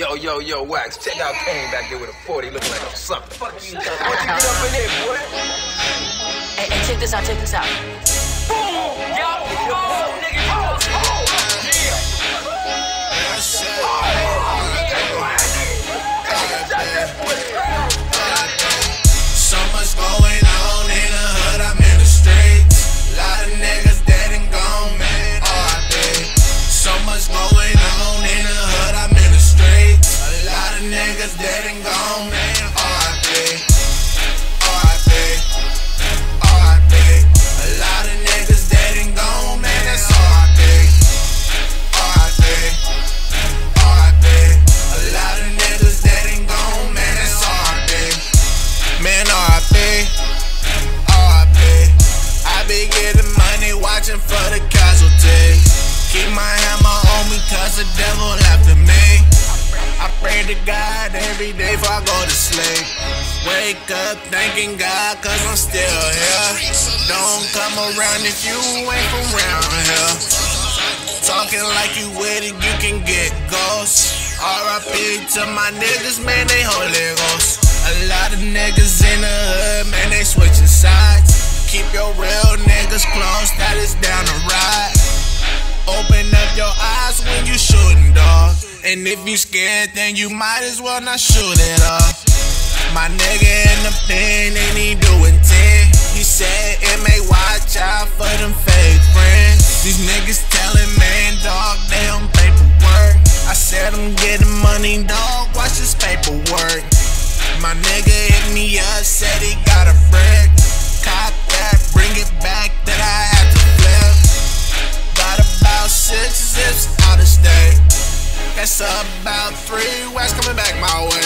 Yo, yo, yo, Wax, check out Kane back there with a 40 looking like a something. Fuck you, Why you get up in there, boy? Hey, hey, check this out, check this out. Dead and gone, man. RIP. RIP. RIP. A lot of niggas dead and gone, man. That's RIP. RIP. RIP. A lot of niggas dead and gone, man. That's RIP. Man, RIP, RIP. I be getting money watching for the casualties. Keep my hammer on me cause the devil pray to God every day before I go to sleep. Wake up thanking God cause I'm still here. Don't come around if you ain't from around here. Talking like you with it, you can get ghosts. RIP to my niggas, man, they holy ghosts. A lot of niggas in the hood, man, they switching sides. Keep your real niggas close, that is down the ride. Open up your eyes And if you scared, then you might as well not shoot it off. My nigga in the pen, and he doing 10. He said, it may watch out for them fake friends. These niggas telling man, dog, they on paperwork. I said, I'm getting money, dog, watch this paperwork. My nigga hit me up, said he got That's about three west coming back my way.